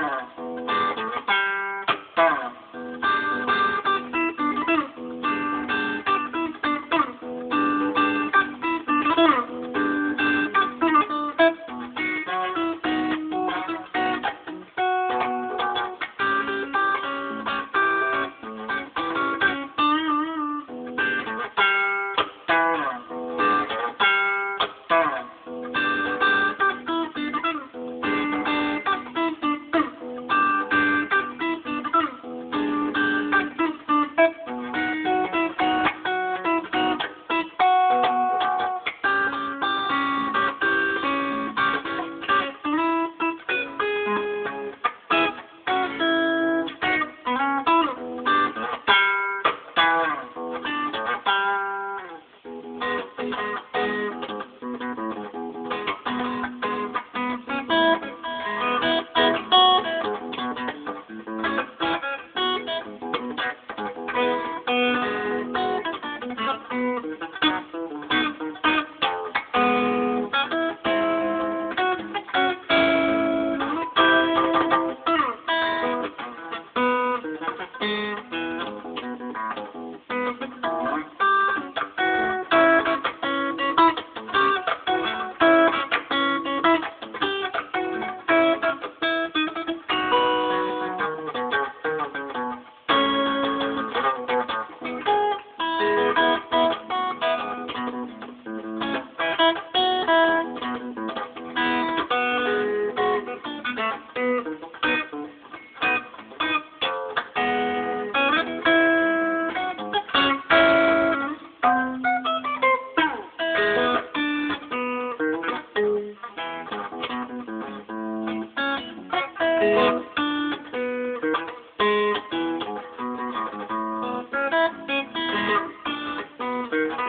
Thank Thank you. Thank you.